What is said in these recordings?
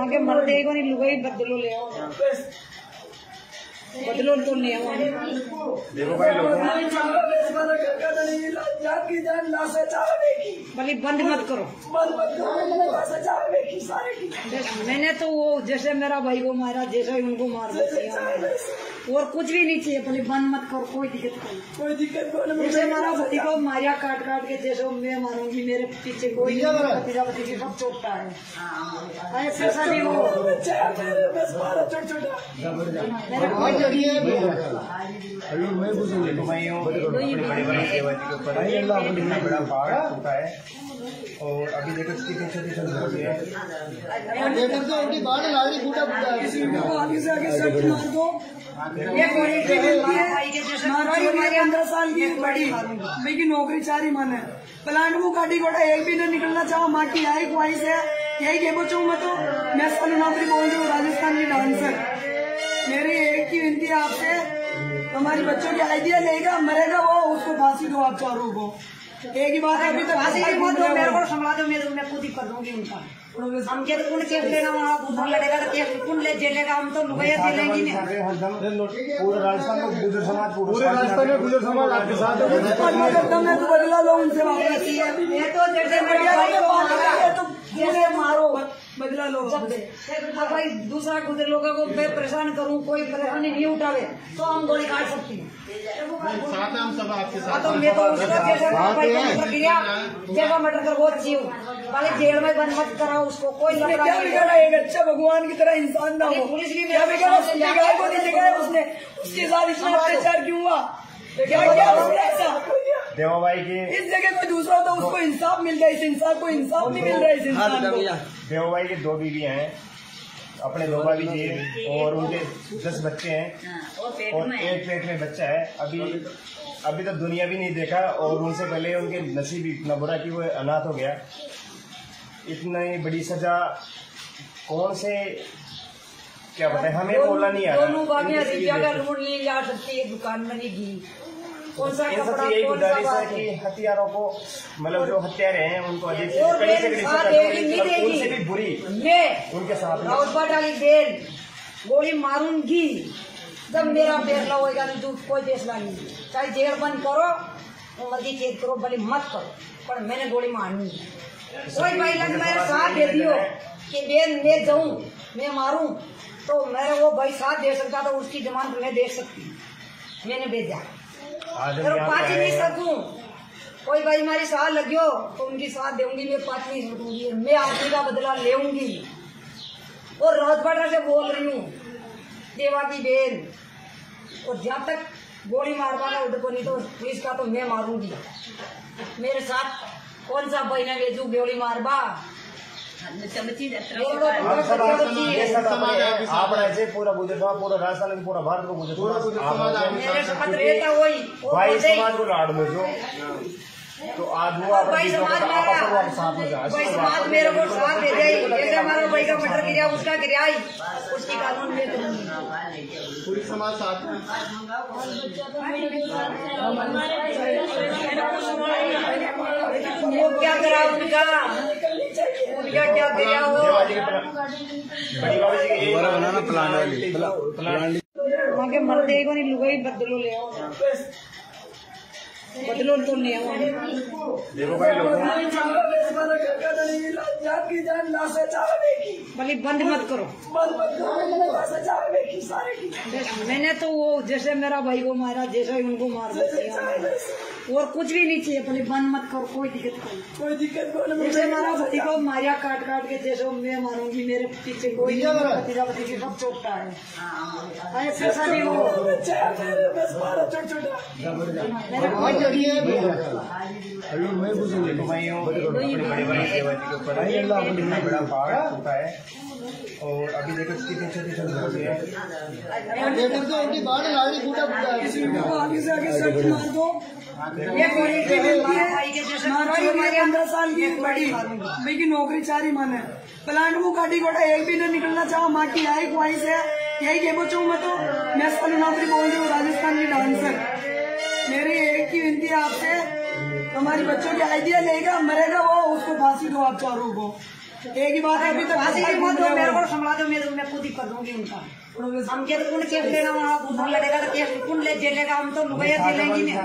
आगे मर देगा नहीं लुगाई बदलो तो देखो भाई लोगों भले बंद मत करो। मैंने तो वो जैसे मेरा भाई को मारा जैसे उनको मार और कुछ भी नहीं चाहिए भले बंद मत करो कोई दिक्कत नहीं। कोई दिक्कत को जैसे हमारा पति को मारिया काट काट के जैसे मैं मारूँगी मेरे पीछे कोई नहीं मेरा भतीजा सब चोटता है। ऐसे सभी वो बस मारा छोटा छोटा है है अभी देखो कितनी छोटी छोटी छोटी है। किसी को आगे से आगे शर्ट मार है ही नौकरी ही मन है प्लांट वो काटी गोटा एक भी नहीं निकलना चाहो माँ की यही ख्वाहिश है यही के बच्चों मैं तो मैं नौकरी बोल रही हूँ राजस्थान की डांसर मेरी एक ही विनती है आपसे हमारी बच्चों की आइडिया लेगा मरेगा वो उसको फांसी दो आप चारों को। एक ही बात है अभी तक फांसी की मत दो मेरे को संभला दो मैं मैं खुद ही कर दूँगी उनका। हम के तो केस लेना वहाँ उधर लड़ेगा तो केस कौन ले जेलेगा हम तो लुगाइया जेलेंगी नहीं। पूरे राजस्थान में गुजर समाज पूरे राजस्थान में गुजर समाज आपके साथ है। करता मैं तो बदला लो उनसे वापस। ये तो जैसे मेरे भाई को मारा। बदला लो भाई दूसरा गुजर लोगों को मैं परेशान करूँ कोई परेशानी नहीं उठावे तो हम गोली काट सकती हूँ। साथ हम सब आपके हाँ, तो मैं तो उसका जैसे प्रक्रिया जैसा मर्डर कर वो अच्छी हूँ। पहले जेल में बंद मत कराओ उसको कोई क्या नहीं। बिगाड़ा एक अच्छा भगवान की तरह इंसान ना हो पुलिस भी क्या बिगाड़ा उसने को नहीं जगाया उसने उसके साथ इतना अत्याचार क्यों हुआ? क्या क्या उसने ऐसा देवा भाई की इस जगह कोई दूसरा होता उसको इंसाफ मिल जाए इस इंसान को इंसाफ नहीं मिल रहा है इस इंसान को। देवा भाई की दो बीवियाँ हैं अपने दो भाई जी और उनके दस बच्चे हैं। और एक पेट में बच्चा है। अभी अभी तक दुनिया भी नहीं देखा और उनसे पहले उनके नसीब इतना बुरा कि वो अनाथ हो गया। इतनी बड़ी सजा कौन से क्या बताए हमें बोलना नहीं आ दोनों बाबियाँ का लोन ली जा सकती है दुकान बनेगी कौन सा कपड़ा यही गुजारिश है कि हथियारों को मतलब जो हत्यारे हैं उनको अधिक से। भी बुरी उनके साथ डाली बेल गोली मारूँगी। जब मेरा फैसला नहीं तो कोई फैसला नहीं चाहे जेल बंद करो मर्ज़ी चेक करो भले मत करो पर मैंने गोली मारनी। कोई भाई लग मेरे साथ दे दियो कि बेल मैं जाऊँ मैं मारूं तो मेरे वो भाई साथ दे सकता तो उसकी जमानत मैं दे सकती। मैंने भेजा। आज हम चलो यहाँ पाँच पे नहीं आए हैं। सकूँ कोई भाई हमारी साथ लगियो। तो उनकी साथ दूँगी मैं पाँच नहीं सकूँगी मैं आदमी का बदला लेऊँगी। और राजपाटा से बोल रही हूँ देवा की बेन और जब तक गोली मारवाना उधर को नहीं तो पुलिस का तो मैं मारूँगी। मेरे साथ कौन सा भाई ने भेजू गोली मारबा में समाज को लाड़ में जो तो आज वो भाई समाज मेरा में जाए भाई समाज मेरे को साथ दे दे जैसे हमारा भाई का मर्डर गिरा उसका गिरा ही उसकी कानून में पूरी समाज साथ है वो क्या करा उनका? उनका क्या करा वो देवाजी के प्लान। बड़ी बाबा जी के ये बनाना प्लान प्लान वहाँ के मर देगा नहीं लुगाई बदलो ले आओ। बदलो तो ले आओ। देखो भाई लोगों जान की जान देगी भले बंद मत करो। बंद मत करो सारे की मैंने तो वो जैसे मेरा भाई को मारा जैसे उनको मार और कुछ भी नहीं चाहिए भले बंद मत करो कोई दिक्कत नहीं। कोई दिक्कत को जैसे हमारा पति को मारिया काट काट के जैसे मैं मारूँगी मेरे पीछे कोई मेरा भतीजा सब चोटता है। ऐसे सभी वो छोटा छोटा मेरे भाई जो भी है देखो भाई वो अपने बड़े भाई सेवा जी के ऊपर बड़ा पहाड़ टूटा है। और अभी देखो कितनी छोटी छोटी छोटी है। किसी को आगे से आगे मार दो। ये मिलती है। भाई के जैसे मारा ही साल की बड़ी की नौकरी चार ही मन। है प्लांट वो काटी गोटा एक भी नहीं निकलना चाहो माँ की यही ख्वाहिश है। यही के बच्चों मैं तो मैं सारी नौकरी बोल रही हूँ राजस्थान की डांसर मेरी एक ही विनती है आपसे हमारी बच्चों की आइडिया लेगा मरेगा वो उसको फांसी दो आप चारों को। एक ही बात है अभी तक फांसी की मत दो मेरे को संभला दो मैं तो मैं खुद ही कर दूँगी उनका। हम क्या तो कौन केस लेना वहाँ उधर लड़ेगा तो केस कौन ले जेलेगा हम तो मुकैया जेलेंगे नहीं।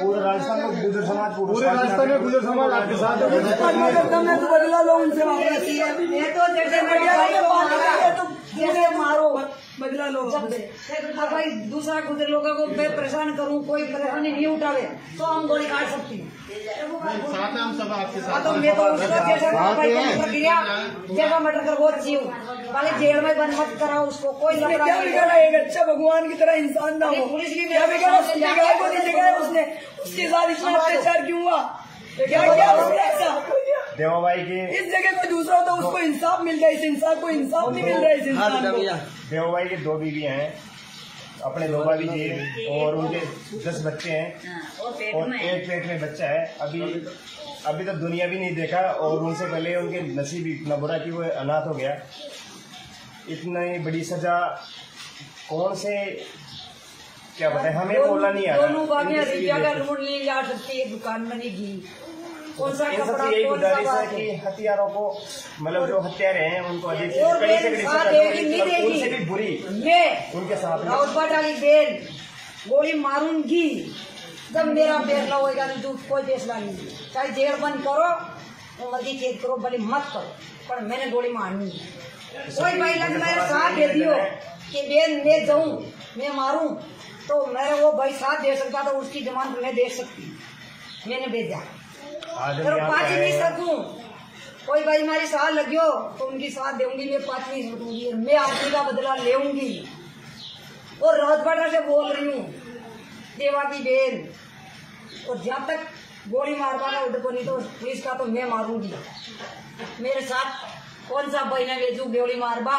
पूरे राजस्थान में गुजर समाज पूरे राजस्थान में गुजर समाज आपके साथ है। मगर तो बदला लो उनसे वापस। मैं तो जैसे मेरे को मारा। बदला लो भाई दूसरा गुजर लोगों को मैं परेशान करूँ कोई परेशानी नहीं उठावे तो हम गोली काट सकती हूँ। साथ हम सब आपके हाँ साथ तो मैं तो उसको जैसे मर्डर किया जैसा मर्डर कर अच्छी हूँ पहले जेल में बंद मत कराओ उसको कोई क्या बिगाड़ा एक अच्छा भगवान की तरह इंसान ना हो पुलिस क्या बिगाड़ा को उसने उसके साथ इतना अत्याचार क्यों हुआ? क्या क्या उसने ऐसा? देवा भाई की? इस जगह कोई दूसरा होता उसको इंसाफ मिल जाए इस इंसान को इंसाफ नहीं मिल रहा है इस इंसान को। देवा भाई की दो बीवियाँ हैं अपने दो भाभी जी और उनके दस बच्चे हैं। और एक पेट में बच्चा है। अभी अभी तक दुनिया भी नहीं देखा और उनसे पहले उनके नसीब इतना बुरा कि वो अनाथ हो गया। इतनी बड़ी सजा कौन से क्या बताए हमें बोलना नहीं आ दोनों बाबियाँ रहा का लोन ली जा सकती है दुकान बनेगी। कौन सा कपड़ा यही गुजारिश है कि हथियारों को मतलब जो हत्यारे हैं उनको अधिक उनसे भी बुरी उनके साथ में। बेल गोली मारूँगी। जब मेरा फैसला होएगा तो तू कोई फैसला नहीं चाहे जेल बंद करो मर्ज़ी चेक करो भले मत करो पर मैंने गोली मारनी है। कोई भाई लग मेरे साथ दे दियो कि बेल मैं जाऊँ मैं मारूं तो मेरे वो भाई साथ दे सकता तो उसकी जमानत मैं दे सकती। मैंने भेजा। आज हम पाँच नहीं आए हैं। सकूँ कोई भाई हमारी साथ लगियो तो उनकी साथ दूँगी मैं पाँच नहीं सकूँगी मैं आदमी का बदला लेऊँगी और राजपाटा से बोल रही हूँ देवा की बेल और जब तक गोली मारवा ना उठ को नहीं तो पुलिस का तो मैं मारूँगी। मेरे साथ कौन सा भाई ने भेजू गोली मारवा?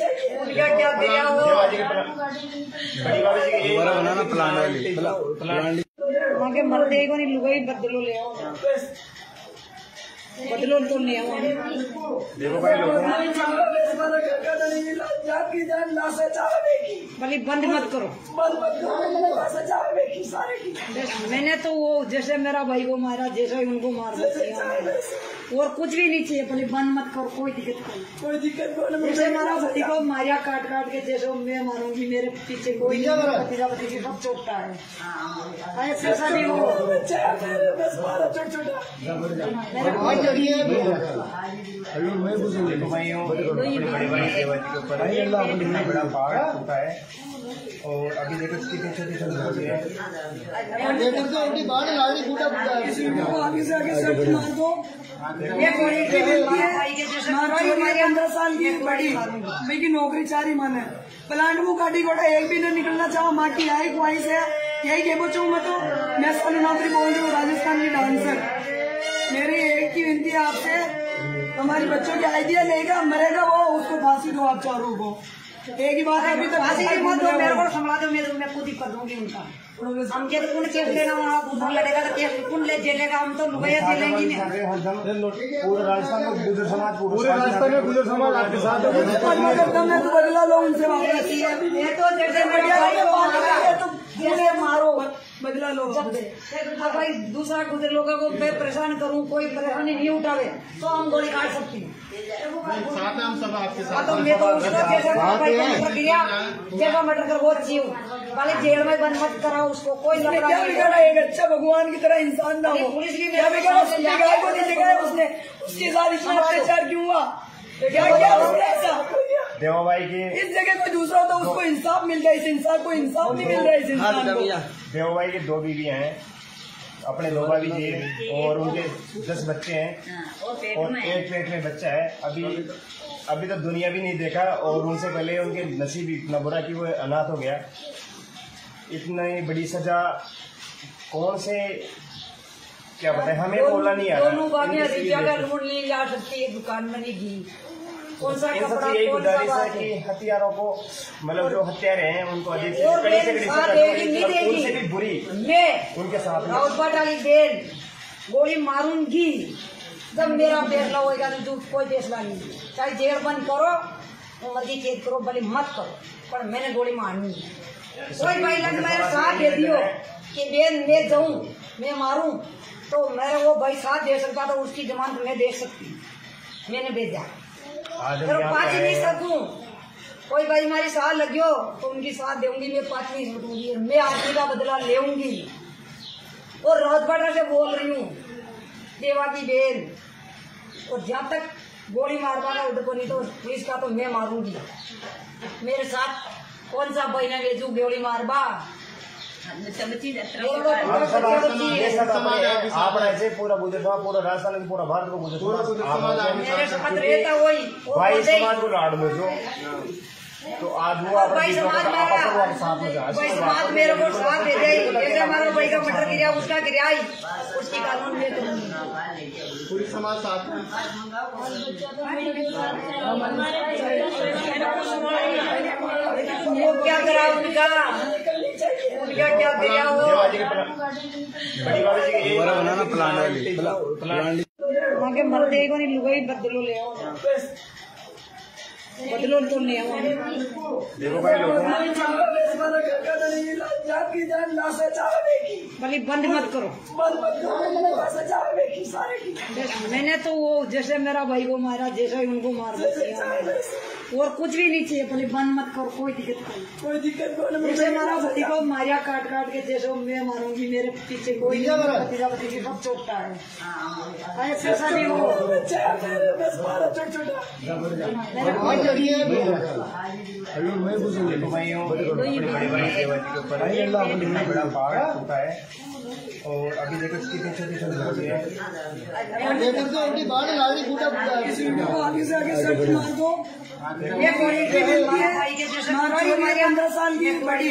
उनका क्या दिया बनाना प्लान प्लान मरते को नहीं लुगाई बदलो ले आओ। बदलो तो ले आओ। देखो भाई की। की भले बंद मत करो। बंद मत करो। ना सचावे की सारे की मैंने तो वो जैसे मेरा भाई को मारा जैसे उनको मार और कुछ भी नहीं चाहिए भले बंद मत करो कोई दिक्कत नहीं। कोई दिक्कत को जैसे मेरा भाई को मारिया काट काट के जैसे मैं मारूँगी मेरे पीछे कोई नहीं भतीजा भतीजी सब चोटता है। ऐसे सभी हो। बच्चा है, मेरे तो है है नौकरी चार ही मन है प्लांट वो काटी कोटा एक भी नहीं निकलना चाहो माँ की यही ख्वाहिश है यही के बच्चों मैं तो मैं नौकरी बोल रही हूँ राजस्थान की डांसर ही आपसे? हमारी बच्चों की आइडिया लेगा मरेगा वो उसको फांसी दो आप चारों को। एक ही बात है अभी तक फांसी की मत दो मेरे को संभला दो मैं तो मैं खुद ही कर दूँगी उनका। हम तो कौन केस लेना वहाँ लड़ेगा तो केस कौन ले जेलेगा हम तो मुकैया जेलेंगे नहीं। पूरे राजस्थान में गुजर समाज पूरे राजस्थान में गुजर समाज आपके साथ है। मगर तो बदला लो उनसे वापस। मैं तो जैसे मेरे भाई को मारा। बदला लो जब अगर भाई दूसरा गुजर लोगों को मैं परेशान करूँ कोई परेशानी नहीं उठावे। तो हम गोली काट सकती हूँ। साथ हम सब आपके हाँ साथ तो मैं तो उसको जैसे भाई मर्डर जैसा मर्डर कर वो अच्छी हूँ पहले जेल में बंद मत कराओ उसको कोई क्या बिगाड़ा एक अच्छा भगवान की तरह इंसान ना हो पुलिस भी क्या बिगाड़ा? उसने बिगाड़ को नहीं उसने। उसके साथ इतना अत्याचार क्यों हुआ? क्या क्या उसने ऐसा देवा भाई की? इस जगह कोई दूसरा होता उसको इंसाफ मिल जाए इस इंसान को इंसाफ नहीं मिल रहा है इस इंसान को। देवा भाई की दो बीवियाँ हैं अपने दो भाभी जी और उनके दस बच्चे हैं। और एक पेट में बच्चा है। अभी अभी तो दुनिया भी नहीं देखा और उनसे पहले उनके नसीब इतना बुरा कि वो अनाथ हो गया। इतनी बड़ी सजा कौन से क्या बताए हमें बोला नहीं आ रहा। दोनों ली जा सकती है दुकान बनेगी। कौन सा कपड़ा यही कौन सा गुजारिश है कि हथियारों को मतलब जो हत्यारे हैं उनको अधिक से कड़ी से कड़ी उनसे भी बुरी उनके साथ वाली बेल गोली मारूँगी। जब मेरा फैसला होएगा तो तू कोई फैसला नहीं। चाहे जेल बंद करो वो मर्ज़ी खेत करो भले मत करो। पर मैंने गोली मारनी है। कोई भाई लग मेरा साथ दे दियो कि बेन मैं जाऊँ मैं मारूं तो मेरा वो भाई साथ दे सकता तो उसकी जमानत मैं दे सकती। मैंने भेजा। आज हम पाँच नहीं आए सकूँ कोई भाई हमारी साथ लगियो तो उनकी साथ दूँगी मैं पाँच नहीं सकूँगी मैं आदमी का बदला लेऊँगी। और रोहतपाटा से बोल रही हूँ देवा की बेन और जब तक गोली मार पाना उधर को नहीं तो पुलिस का तो मैं मारूँगी। मेरे साथ कौन सा बहना भेजू गोली मारबा ऐसे पूरा आप- मेरे साथ रहता वही वो भाई समाज को लाड़ में जो तो आज वो भाई समाज भाई समाज मेरे को साथ दे जाए हमारा भाई का मटर गिरा उसका गिरा ही उसकी कानून में पूरी समाज साथ में वो क्या करा उनका उनका क्या दिया वो? बनाना प्लान प्लान मरते को नहीं लुगाई बदलो ले आओ। देखो भाई भले बंद मत करो। मन मत करो। सजावे की सारे की मैंने तो वो जैसे मेरा भाई को मारा जैसे उनको मार और कुछ भी नहीं चाहिए भले बंद मत करो कोई दिक्कत नहीं। कोई दिक्कत जैसे मेरा भाई को मारिया काट काट के जैसे मैं मारूँगी मेरे पीछे कोई नहीं भतीजा भतीजी सब चोटता है। ऐसे हो। छोटा छोटा। तो बड़ी बड़ी के ऊपर बड़ा पहाड़ टूटा है। और अभी देखो कितनी छोटी छोटी होती है। को आगे से आगे सब मार के पंद्रह साल की बड़ी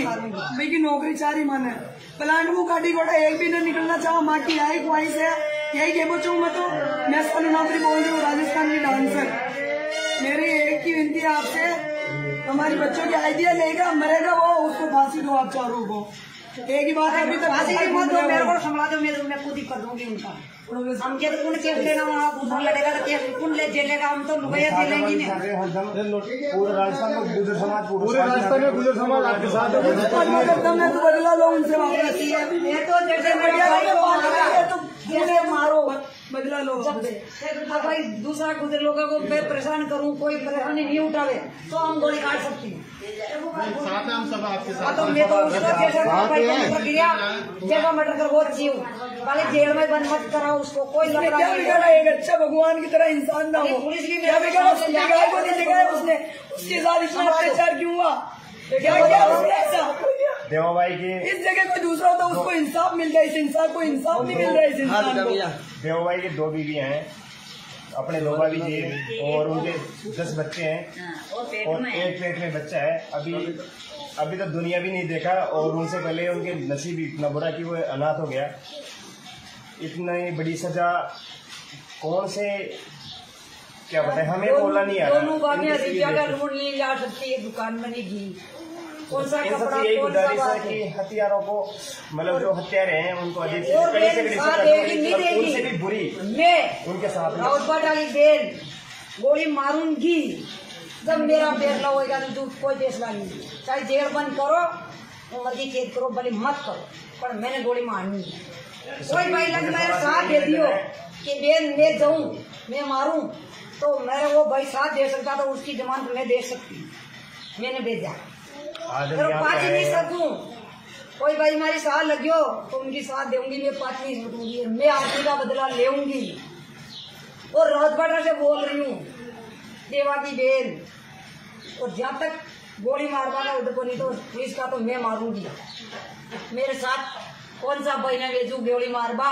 नौकरी चार ही मन। है प्लांट वो काटी गोटा एक भी नहीं निकलना चाहो। माँ की यही ख्वाहिश है यही के बच्चों मैं तो। मैं सारी नौकरी बोल रही हूँ राजस्थान की डांसर। मेरी है आपसे हमारी बच्चों की आइडिया लेगा मरेगा वो उसको फांसी दो आप चारों को। एक ही बात है अभी तक फांसी की मत दो मेरे को संभला दो मैं मैं खुद ही कर दूँगी उनका। हम क्या तो कौन केस लेना वहाँ दूसरा लड़ेगा तो केस कौन ले जेलेगा हम तो लुगाइया जेलेंगी नहीं। पूरे राजस्थान में गुजर समाज पूरे राजस्थान में गुजर समाज आपके साथ है। मैं तो बदला लो उनसे। वापस मैं तो जैसे मेरे को मारा। बदला लो अब भाई दूसरा गुजर लोगों को मैं परेशान करूँ कोई परेशानी नहीं उठावे तो हम गोली काट सकती हैं। साथ हम सब आपके हाँ साथ तो मैं तो उसको जैसा मटर कर वो अच्छी हूँ पहले जेल में बंद मत कराओ उसको कोई क्या बिगाड़ा एक अच्छा भगवान की तरह इंसान ना हो। पुलिस की क्या बिगाड़ा उसने जगह को नहीं जगह उसने। उसके साथ इतना अत्याचार क्यों हुआ? क्या क्या उसने ऐसा देवा भाई की इस जगह कोई दूसरा होता उसको इंसाफ मिल जाए इस इंसान को इंसाफ नहीं मिल रहा है इस इंसान को। देवा भाई की दो बीवी हैं अपने दो भाभी जी और उनके दस बच्चे हैं। और एक पेट में बच्चा है। अभी अभी तो दुनिया भी नहीं देखा और उनसे पहले उनके नसीब इतना बुरा कि वो अनाथ हो गया। इतनी बड़ी सजा कौन से क्या बताए हमें बोला नहीं आ दोनों बातें रहा रुपया का इनके लोन नहीं ला सकती है दुकान बनेगी। कौन सा कपड़ा यही गुजारिश है कि हथियारों को मतलब जो हत्यारे हैं उनको अधिक से कड़ी से कड़ी उनसे भी बुरी। मैं उनके साथ वाली बेल गोली मारूँगी। जब मेरा फैसला होएगा तो तू कोई फैसला नहीं चाहे जेल बंद करो वो मर्ज़ी खेत करो भले मत करो पर मैंने गोली मारनी है। कोई भाई लग मेरा साथ दे दियो कि बेन मैं जाऊँ मैं मारूं तो मेरा वो भाई साथ दे सकता तो उसकी जमानत मैं दे सकती मैंने भेजा आज हम पर यहाँ पाँच पे नहीं आए। सकूँ कोई भाई हमारी साथ लगियो तो उनकी साथ दूँगी मैं पाँच नहीं सकूँगी मैं आदमी का बदला लेऊँगी। और रोहतपाटा से बोल रही हूँ देवा की बेन और जब तक गोली मार पाना उधर को नहीं तो पुलिस का तो मैं मारूँगी। मेरे साथ कौन सा बहना भेजू गोली मारबा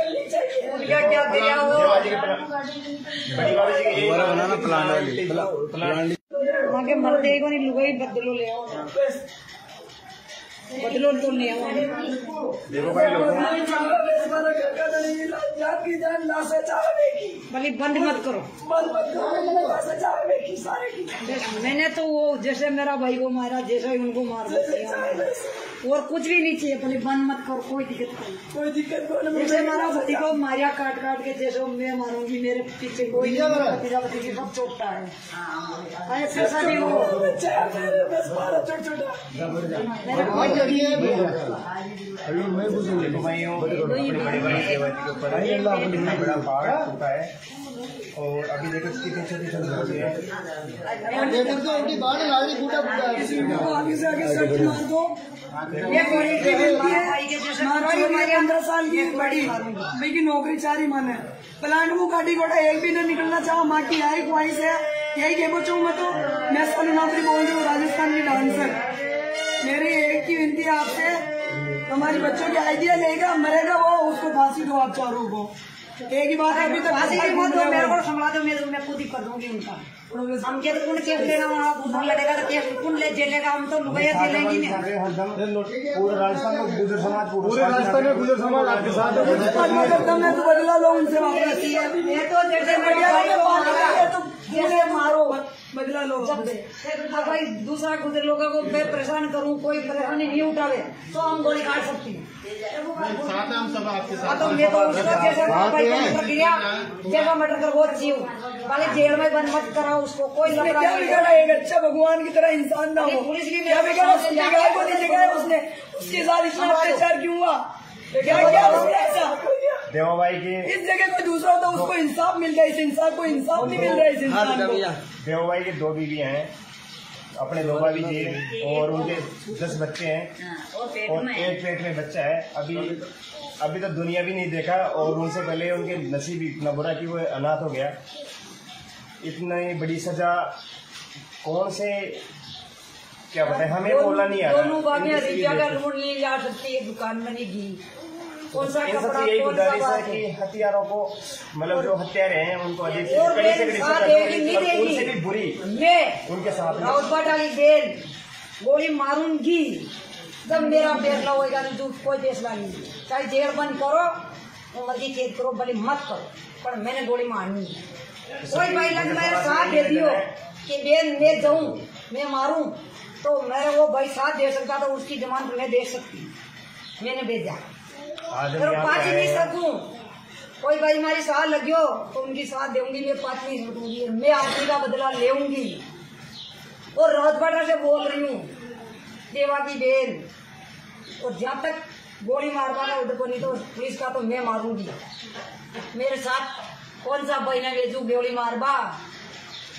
उनका क्या वो? दोबारा बनाना प्लान प्लान के मर्दे को लुगाई बदलो ले आओ। बदलो तो ले देखो भाई भले बंद मत करो। मन मत करो ना सचावे की सारे की मैंने तो वो जैसे मेरा भाई को मारा जैसे ही उनको मार और कुछ भी नहीं चाहिए भले बंद मत करो कोई दिक्कत नहीं। कोई दिक्कत जैसे हमारा पति को मारिया काट काट के जैसे मैं मारूँगी मेरे पीछे कोई नहीं मेरा पति की सब चोटता है। ऐसा नहीं हो। बस मारो छोटा छोटा मेरे बड़ी बड़ी के बड़ा पहाड़ है। और अभी देखो कितनी छोटी छोटी है। वो आगे से आगे सट मार दो। ये बड़ी के के मारो पंद्रह साल की एक बड़ी। भाई नौकरी चार ही मन है प्लांट वो काटी कोटा एक भी नहीं निकलना चाहो। माँ की यही ख्वाहिश है। यही के बच्चों मैं तो। मैं साली नौकरी बोल रही हूँ राजस्थान की डांसर। मेरी ही आपसे हमारे बच्चों की आइडिया लेगा मरेगा वो उसको फांसी दो आप चारों को। एक ही बात है अभी तक फांसी की मौत दो मेरे को संभला दो मैं मैं खुद ही कर दूँगी उनका हम क्या तो कौन केस लेगा वहाँ उधर लड़ेगा तो केस कौन ले जेलेगा हम तो लुगाइया जेलेंगी नहीं। पूरे राजस्थान में गुजर समाज पूरे राजस्थान में गुजर समाज आपके साथ है। मैं मैं तो बदला लो उनसे वापस। ये तो जैसे मेरे को मारा। जैसे मारो बदला लो भाई दूसरा गुजर लोगों को मैं परेशान करूँ कोई परेशानी नहीं उठावे। तो हम गोली काट सकती है। हम सब आपके हाँ साथ तो मैं तो उसको जैसा भाई मर्डर जैसा मर्डर कर वो जीव। पहले जेल में बंद मत कराओ उसको कोई लफड़ा क्या बिगाड़ा एक अच्छा भगवान की तरह इंसान ना हो। पुलिस की क्या बिगाड़ा उसने? जाके को नहीं जगाया उसने? उसके साथ इतना अत्याचार क्यों हुआ? क्या क्या उसने ऐसा देवा भाई की इस जगह कोई दूसरा होता उसको इंसाफ मिल गया इस इंसान को इंसाफ नहीं मिल रहा है इस इंसान को। देवा भाई की दो बीवी हैं अपने दो भाभी जी और उनके दस बच्चे हैं। और एक पेट में बच्चा है। अभी अभी तो दुनिया भी नहीं देखा और उनसे पहले उनके नसीब इतना बुरा कि वो अनाथ हो गया। इतनी बड़ी सजा कौन से क्या बताए हमें बोलना नहीं आ दोनों बातें रहा रुपया का इनके लोन जा सकती है दुकान बनेगी कौन सा कपड़ा सबसे यही गुजारिश है कि हथियारों को मतलब जो हत्यारे हैं उनको अधिक से कड़ी से कड़ी। उनसे भी बुरी उनके साथ बेल गोली मारूँगी। जब मेरा फैसला होएगा तो तू कोई फैसला नहीं चाहे जेल बंद करो मर्ज़ी कैद करो भले मत करो पर मैंने गोली मारनी है। कोई भाई लग मेरे साथ दे दियो कि बेल मैं जाऊँ मैं मारूं तो मेरा वो भाई साथ दे सकता तो उसकी जमानत मैं दे सकती मैंने भेजा। पाँच नहीं सकूँ कोई भाई हमारी साथ लगियो तो उनकी साथ दूँगी मैं पाँच नहीं सकूँगी मैं आदमी का बदला लेऊँगी। और रोहतपाटा से बोल रही हूँ देवा की बेन और जब तक गोली मार पाना उधर को नहीं तो पुलिस का तो मैं मारूँगी। मेरे साथ कौन सा बहना भेजू गोली मारबा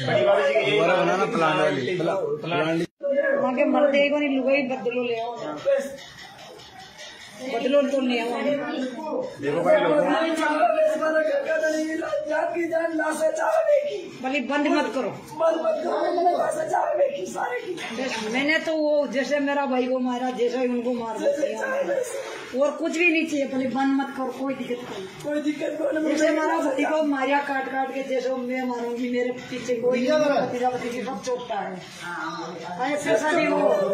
दोबारा बनाना प्लान प्लान वहाँ के मर्दे को नहीं लुगाई बदलो ले आओ। बदलो तो देखो भाई लोगों जाती जान ना सचावे की। भले बंद मत करो। मन मत करो ना सचावे की सारे की मैंने तो वो जैसे मेरा भाई को मारा जैसे ही उनको मार और कुछ भी नहीं चाहिए भले बंद मत करो कोई दिक्कत नहीं। कोई दिक्कत को नहीं जैसे पति को मारिया काट काट के जैसे मैं मारूँगी मेरे पीछे कोई पति की सब चोटता है। ऐसा नहीं हो। मारो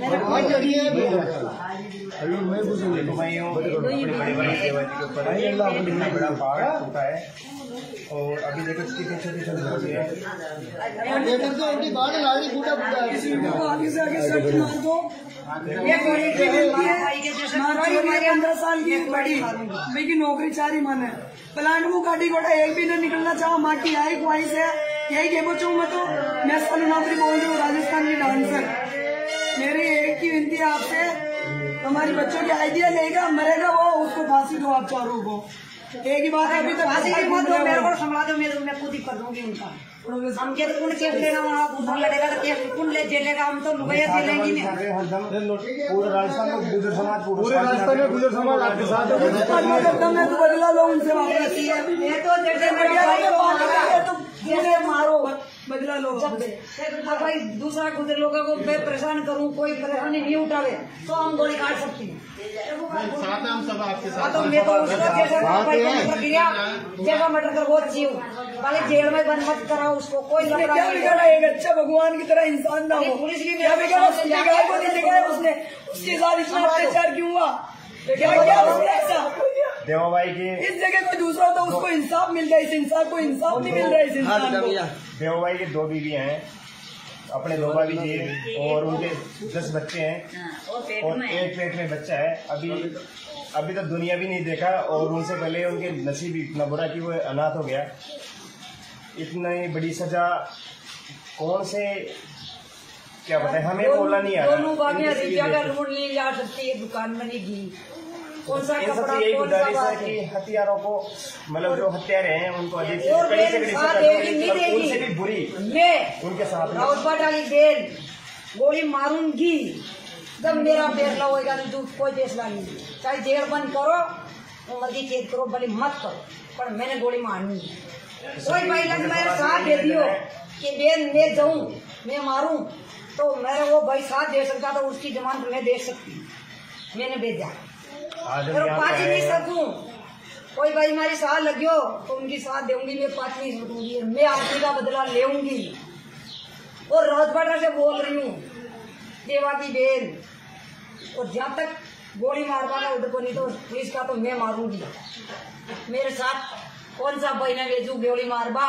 मेरे भाई के है अभी हैं को आगे से आगे मार दो ये बड़ी के के मार हमारे साल की बड़ी भाई नौकरी चार ही मन है प्लांट वो गाड़ी घोड़ा एक भी नहीं निकलना चाहो माँ की यही ख्वाहिश है यही के बच्चों मैं तो मैं सालू नौकरी बोल रही हूँ राजस्थान की डांसर। मेरी है आपसे हमारी बच्चों की आइडिया लेगा मरेगा वो उसको फांसी दो आप चारों को। एक ही बात है अभी तक फांसी की मत दो मेरे को संभला दो मेरे मैं खुद ही कर दूँगी उनका हम के तो कौन केस लेना वहाँ उधर लड़ेगा तो केस कौन ले जेलेगा हम तो लुगाइया जेलेंगे नहीं। पूरे राजस्थान में गुजर समाज पूरे राजस्थान में गुजर समाज आपके साथ है। मैं तो बदला लो उनसे वापस। ये तो जैसे को मारा। मारो बदला लो जब भाई दूसरा गुजर लोगों को मैं परेशान करूँ कोई परेशानी नहीं उठावे तो हम गोली काट सकती हैं। साथ हैं हम सब आपके हाँ साथ तो मैं तो उसको जैसा भाई प्रक्रिया जैसा मर्डर कर वो चाहिए पहले जेल में बंद मत कराओ उसको कोई लफड़ा क्या बिगाड़ा एक अच्छा भगवान की तरह इंसान ना हो। पुलिस की क्या बिगाड़ा उसने उसके साथ इतना अत्याचार क्यों हुआ? क्या क्या ऐसा? देवा भाई की इस जगह कोई दूसरा होता उसको इंसाफ मिल जाए इस इंसान को इंसाफ नहीं मिल रहा है इस इंसान को। देवा भाई की दो बीवी हैं अपने दो भाभी जी और उनके दस बच्चे हैं और एक पेट में बच्चा है। अभी अभी तो दुनिया भी नहीं देखा और उनसे पहले उनके नसीब इतना बुरा कि वो अनाथ हो गया। इतनी बड़ी सजा कौन से क्या बताए हमें बोलना नहीं आ रहा। जा सकती है दुकान बनेगी। कौन सा कपड़ा यही गुजारिश है कि हथियारों को मतलब जो हत्यारे हैं उनको अधिक से कड़ी से कड़ी नहीं देगी। उनसे भी बुरी मैं उनके साथ वाली बेल गोली मारूँगी। जब मेरा पैर होगा तो तू कोई देश लाएँगी चाहे जेल बंद करो उम्र की कैद करो भले मत करो पर मैंने गोली मारनी है कोई भाई लग मेरे साथ दे दियो कि बेन मैं जाऊँ मैं मारूं तो मेरा वो भाई साथ दे सकता तो उसकी जमानत मैं दे सकती। मैंने भेजा। पाँच नहीं सकूँ कोई भाई हमारी साथ लगियो तो उनकी साथ दूँगी मैं पाँच नहीं सकूँगी मैं आदमी का बदला लेऊँगी। और राजपाटा से बोल रही हूँ देवा की बेन और जब तक गोली मार पाना उधर को नहीं तो पुलिस का तो मैं मारूँगी। मेरे साथ कौन सा बहना भेजू गोली मारबा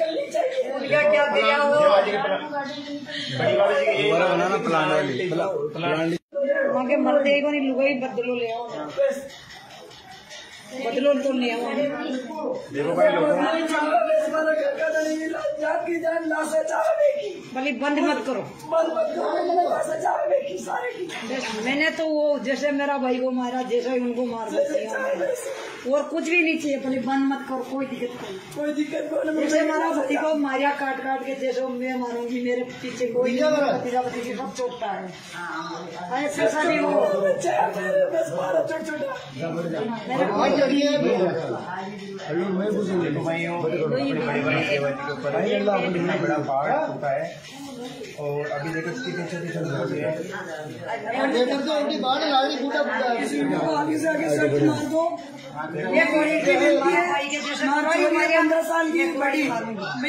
क्या दिया की दोबारा बनाना प्लान वाली। प्लान के मरते ही को नहीं लुगाई बदलो ले आओ। बदलो तो ले देखो भाई लोगों जान की। जान लाशें चाहने की भले बंद मत करो। बंद मत करो लाशें चाहने की सारे की मैंने तो वो जैसे मेरा भाई को मारा जैसे ही उनको मार और कुछ भी नहीं चाहिए भले बंद मत करो कोई दिक्कत नहीं। कोई दिक्कत नहीं जैसे हमारा पति को मारिया काट काट के जैसे मैं मारूँगी मेरे पीछे कोई नहीं मेरा भतीजा भतीजी सब चोटता है। ऐसे सभी वो बच्चे हैं। मेरे, मेरे भाई के है हैं को आगे से आगे मार दो ये के के मार छोरी पंद्रह साल की बड़ी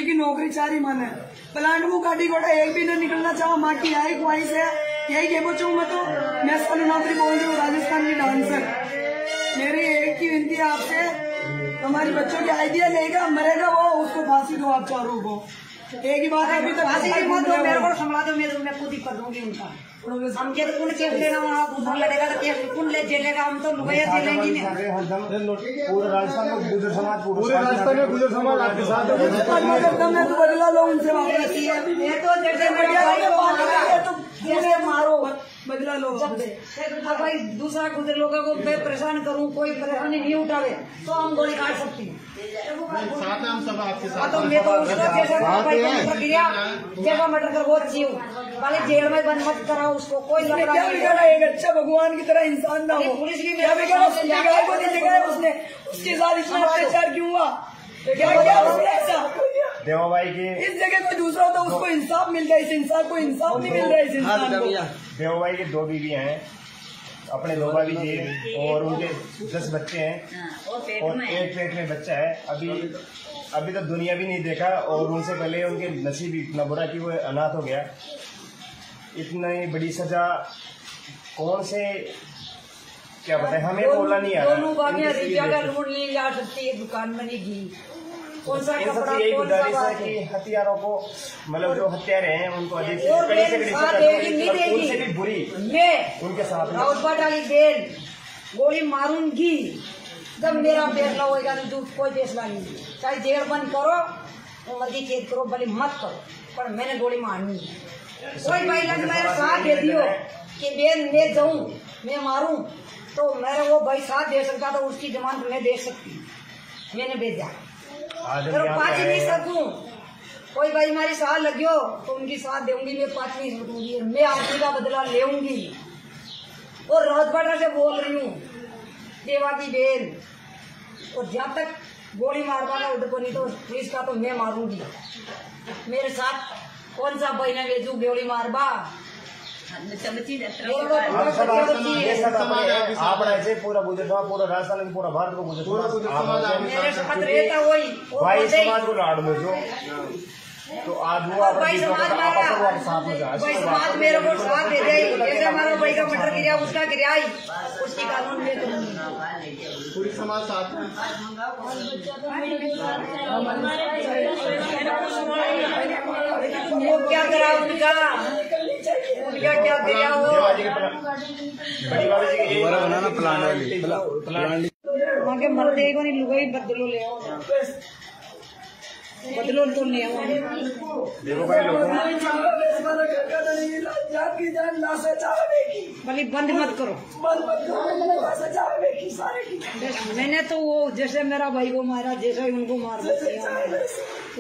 की नौकरी चार ही मन है प्लांट वो गाड़ी घोड़ा एक भी नहीं निकलना चाहो माँ की यही ख्वाहिश है यही के बच्चों मैं तो मैं सालू नौकरी बोल रही हूँ राजस्थान की डांसर मेरी है आपसे हमारी बच्चों की आइडिया लेगा मरेगा वो उसको फांसी दो आप चारों को। एक ही बात है अभी तक फांसी की मत दो मेरे को संभला दो मेरे मैं खुद ही कर दूँगी उनका। हम के तो कौन केस लेना वहाँ उधर लड़ेगा तो केस कौन ले जेलेगा हम तो लुगाइया जेलेंगे पूरे राजस्थान में गुजर समाज पूरे राजस्थान में गुजर समाज आपके साथ है। मैं तो बदला लो उनसे वापस। ये तो जैसे मेरे भाई तो मारो। बदला लो जब भाई दूसरा गुजर लोगों को मैं परेशान करूँ कोई परेशानी नहीं उठावे तो हम गोली काट सकती हैं। साथ हैं हम सब आपके हाँ साथ तो मैं तो उसको जैसा प्रक्रिया जैसा मर्डर कर वो चाहिए पहले जेल में बंद मत कराओ उसको कोई क्या बिगाड़ा एक अच्छा भगवान की तरह इंसान ना हो। पुलिस की क्या बिगाड़ा उसने उसके साथ इतना अत्याचार क्यों हुआ? क्या क्या उसने ऐसा? देवा भाई की इस जगह कोई दूसरा होता उसको इंसाफ मिलता है इस इंसान को इंसाफ नहीं मिल रहा है इस इंसान को। देवा भाई की दो बीवी हैं अपने दो भाभी जी और उनके दस बच्चे हैं। और एक पेट में बच्चा है। अभी अभी तक दुनिया भी नहीं देखा और उनसे पहले उनके नसीब इतना बुरा कि वो अनाथ हो गया। इतनी बड़ी सजा कौन से क्या बताए हमें बोला नहीं आ दोनों रहा रिजा का ली जा सकती है दुकान बनेगी। कौन सा कपड़ा सबसे यही गुजारिश है कि हथियारों को मतलब जो हत्यारे हैं उनको अधिक से कड़ी से कड़ी। उनसे भी बुरी मैं उनके साथ में वाली बेल गोली मारूँगी। जब मेरा फैसला होएगा तो दूध कोई फैसला नहीं। चाहे जेल बंद करो तो मर्ज़ी करो भले मत करो पर मैंने गोली मारनी है। कोई भाई लग मेरे साथ दे दियो कि बेल मैं जाऊँ मैं मारूं तो मेरा वो भाई साथ दे सकता तो उसकी जमानत मैं दे सकती। मैंने भेजा। पाँच नहीं सकूँ। कोई भाई हमारी साथ लगियो तो उनकी साथ दूँगी मैं पाँच नहीं सकूँगी मैं आदमी का बदला लेऊँगी। और रोहतपाटा से बोल रही हूँ देवा की बेन और जब तक गोली मार पाना उधर को नहीं तो पुलिस का तो मैं मारूँगी। मेरे साथ कौन सा बहना भेजू गोली मारबा है। साथ रहता वही। वो भाई को लाड़ में जो। तो आज वो भाई समाज आपस में मारा वो साथ में जाए। भाई समाज मेरे को साथ दे दे। जैसे हमारा भाई का मटर गिरा उसका गिरा ही। उसकी कानून में पूरी समाज साथ में वो क्या करा उनका? उनका क्या करा वो? देवाजी के प्लान- बड़ी बाबा जी के दोबारा बनाना प्लान वाली। प्लान। के मरते को नहीं लुगाई बदलो ले आओ। बदलो तो देखो भाई लोगों की की भले बंद मत करो। मन मत करो ना सजावे की सारे की। मैंने तो वो जैसे मेरा भाई को मारा जैसे ही उनको मार दिया।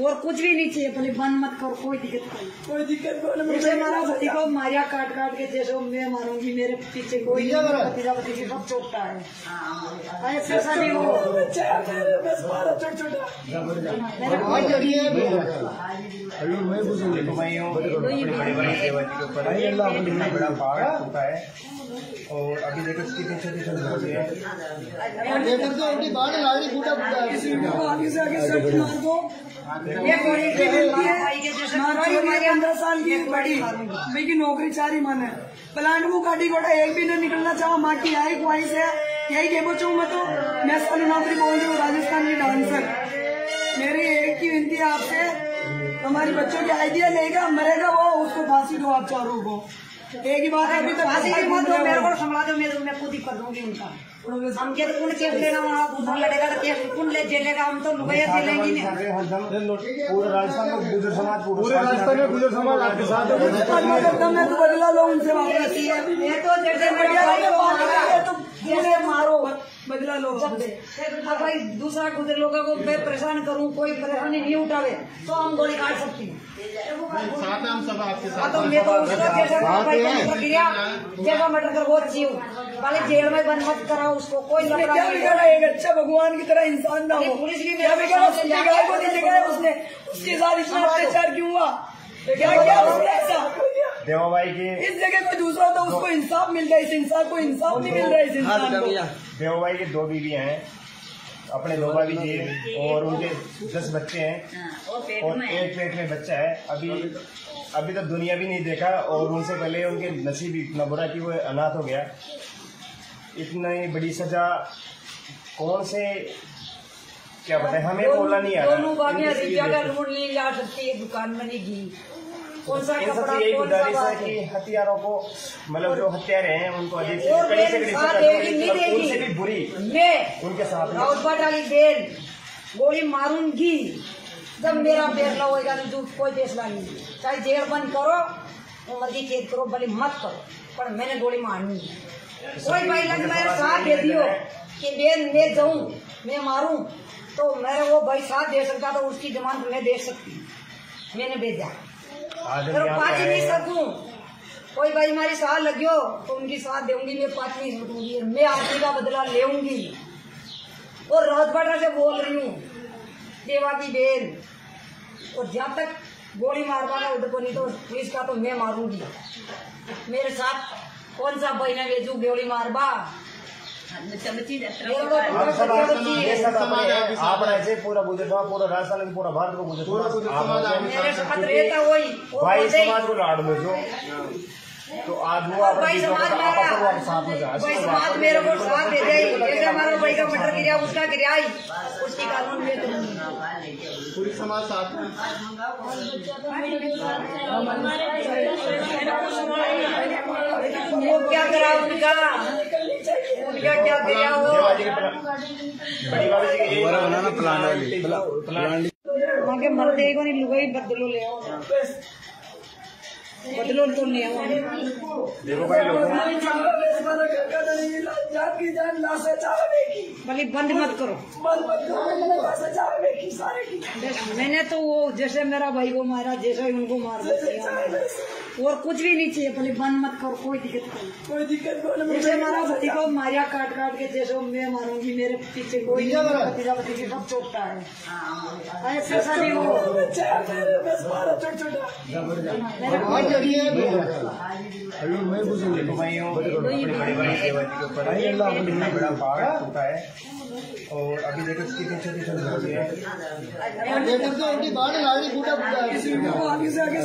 और कुछ भी नहीं चाहिए भले बंद मत करो कोई दिक्कत नहीं। कोई दिक्कत जैसे हमारा भाई को मारिया काट काट के जैसे मैं मारूँगी मेरे पीछे कोई मेरा भतीजा भतीजी सब चोटता है। अरे पैसा नहीं हैं। छोटा छोटा बड़े बड़ा और अभी देखो छोटी होती है देखकर तो बाढ़ बूटा बूटा आगे से आगे ये गोली की मिलती है भाई के जैसे मारो कोई ये मारे पंद्रह साल की बड़ी नौकरी चार ही मन है प्लांट को काटी कोटा एक भी नहीं निकलना चाहो माँ की यही ख्वाहिश है यही के बच्चों मैं तो मैं सारी नौकरी बोल रही हूँ राजस्थान की डांसर मेरी विनती है आपसे। हमारी बच्चों की आइडिया लेगा मरेगा वो उसको फांसी दो आप चारों को। एक ही बात है अभी तक फांसी की मत दो मेरे को संभाला दो मेरे मैं खुद ही कर दूँगी उनका हम के कौन केस लेना वहाँ उधर लड़ेगा तो केस कौन ले जेलेगा हम तो लुगाइया जेलेंगी नहीं। पूरे राजस्थान में गुजर समाज पूरे राजस्थान में गुजर समाज आपके साथ है मैं। तो बदला लो उनसे वापस। मैं तो जैसे मेरे को मारा। जैसे मारो बदला लो जब भाई दूसरा गुजर लोगों को मैं परेशान करूँ कोई परेशानी नहीं उठावे तो हम गोली काट सकती हैं। साथ हम सब आपके हाँ साथ तो मैं तो उसका जैसा मटर गिरा जैसा मटर कर वो हूँ। पहले जेल में बंद मत कराओ उसको कोई उसने क्या बिगाड़ा एक अच्छा भगवान की तरह इंसान ना हो। पुलिस क्या बिगाड़ा को उसने उसके साथ इतना अत्याचार क्यों हुआ? क्या क्या उसने ऐसा? देवा भाई की इस जगह कोई दूसरा होता उसको इंसाफ मिलता है इस इंसान को इंसाफ नहीं मिल रहा है इस इंसान को। देवा भाई की दो बीवी हैं अपने दो भाभी जी और उनके दस बच्चे हैं। और एक पेट में बच्चा है। अभी अभी तक दुनिया भी नहीं देखा और उनसे पहले उनके नसीब इतना बुरा कि वो अनाथ हो गया। इतनी बड़ी सजा कौन से क्या बताए हमें बोलना नहीं आ दोनों बाबियाँ रहा रिजा का ढूंढ ली जा सकती है दुकान बनेगी। कौन सा कपड़ा यही गुजारिश है कि हथियारों को मतलब जो हत्यारे हैं उनको अधिक से कड़ी से कड़ी उनसे भी बुरी मैं उनके साथ में वाली बेल गोली मारूँगी। जब मेरा फैसला होएगा तो दूध कोई फैसला नहीं चाहे जेल बंद करो तो मर्ज़ी खेत करो भले मत करो पर मैंने गोली मारनी है। कोई भाई लग मेरे साथ दे दियो कि बेन मैं जाऊँ मैं मारूं तो मेरा वो भाई साथ दे सकता तो उसकी जमानत मैं दे सकती। मैंने भेजा। पर पाँच नहीं सकूँ कोई भाई हमारी साथ लगियो तो उनकी साथ दूँगी मैं पाँच नहीं सकूँगी मैं आदमी का बदला लेऊँगी। और रोहतपाटा से बोल रही हूँ देवा की बेन और जब तक गोली मार पाना उधर को नहीं तो पुलिस का तो मैं मारूँगी। मेरे साथ कौन सा बहना भेजू गोली मारबा आप सब आप है। हैं। आप समाज आप ही- समाज को लाड़ में जो तो आज वो और भाई समाज मेरा साथ में भाई समाज मेरे को साथ दे दे। जैसे हमारा भाई का मर्डर गिरा उसका गिरा ही। उसकी कानून में करूँगी पूरी समाज साथ में। वो क्या करा उनका? क्या किया वो? देवाजी के प्ला- बड़ी बाबा जी के दोबारा बनाना प्लान वाली प्लान वहाँ के नहीं लुगाई बदलो ले आओ। बदलो तो देखो भाई भले बंद मत करो। मैंने तो वो जैसे मेरा भाई को मारा जैसे उनको मार और कुछ भी नहीं चाहिए भले बंद मत करो कोई दिक्कत नहीं। कोई दिक्कत को जैसे हमारा भाई को मारिया काट काट के जैसे मैं मारूँगी मेरे पीछे कोई नहीं भतीजा भतीजी सब चोटता है। ऐसा ऐसा नहीं हो। है। बड़े पहाड़ टूटा है और अभी देखो कितनी छोटी छोटी है। बूटा किसी आगे से आगे